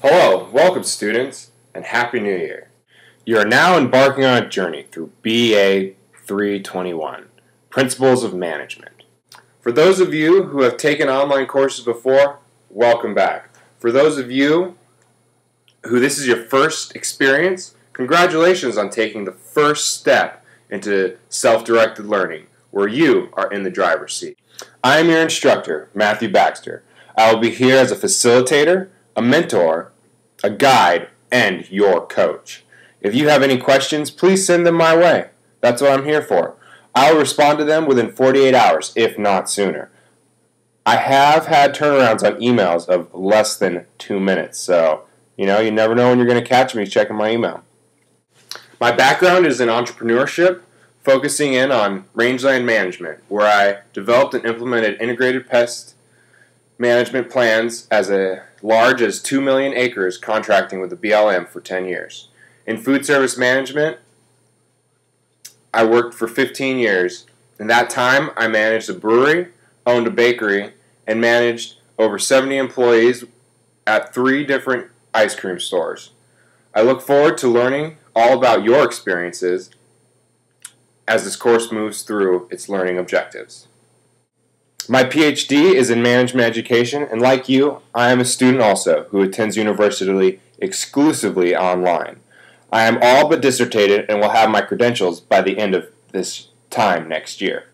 Hello, welcome students, and Happy New Year. You are now embarking on a journey through BA 321, Principles of Management. For those of you who have taken online courses before, welcome back. For those of you who this is your first experience, congratulations on taking the first step into self-directed learning, where you are in the driver's seat. I am your instructor, Matthew Baxter. I will be here as a facilitator, a mentor, a guide, and your coach. If you have any questions, please send them my way. That's what I'm here for. I will respond to them within 48 hours, if not sooner. I have had turnarounds on emails of less than two minutes, so you know, you never know when you're going to catch me checking my email. My background is in entrepreneurship, focusing in on rangeland management, where I developed and implemented integrated pest management plans as a large as 2 million acres contracting with the BLM for 10 years. In food service management, I worked for 15 years. In that time, I managed a brewery, owned a bakery, and managed over 70 employees at three different ice cream stores. I look forward to learning all about your experiences as this course moves through its learning objectives. My PhD is in management education, and like you, I am a student also who attends university exclusively online. I am all but dissertated and will have my credentials by the end of this time next year.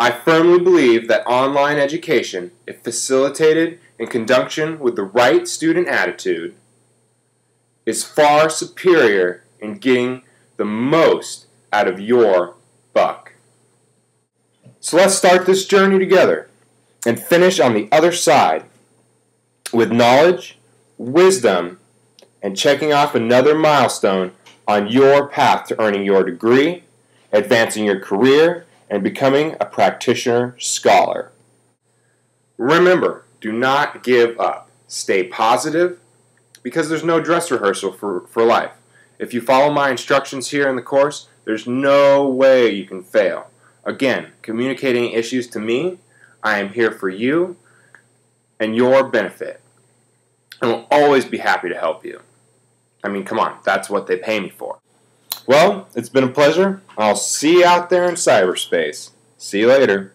I firmly believe that online education, if facilitated in conjunction with the right student attitude, is far superior in getting the most out of your buck. So let's start this journey together and finish on the other side with knowledge, wisdom, and checking off another milestone on your path to earning your degree, advancing your career, and becoming a practitioner scholar. Remember, do not give up. Stay positive because there's no dress rehearsal for, for life. If you follow my instructions here in the course, there's no way you can fail. Again, communicating issues to me I am here for you and your benefit. And will always be happy to help you. I mean, come on, that's what they pay me for. Well, it's been a pleasure. I'll see you out there in cyberspace. See you later.